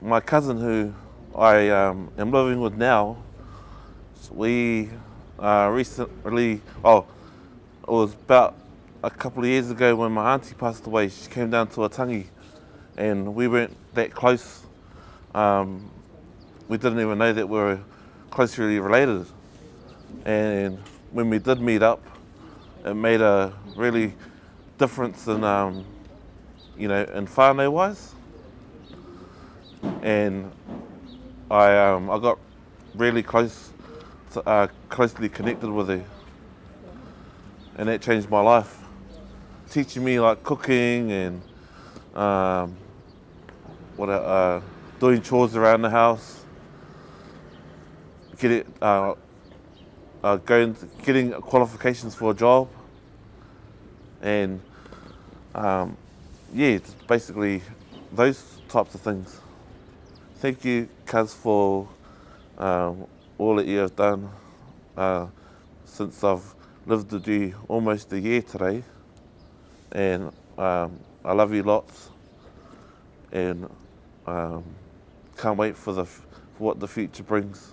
my cousin who I um, am living with now, we uh, recently, oh, it was about a couple of years ago when my auntie passed away, she came down to Atangi and we weren't that close. Um, we didn't even know that we were closely related. And when we did meet up, it made a really difference in, um, you know, in whānau wise. and I um, I got really close, to, uh, closely connected with her, and that changed my life, teaching me like cooking and um, what uh, doing chores around the house, getting uh, uh, going getting qualifications for a job, and um, yeah, basically those types of things. thank you, Kaz, for um, all that you have done uh, since I've lived with you almost a year today. And um, I love you lots. And um, can't wait for the what the future brings.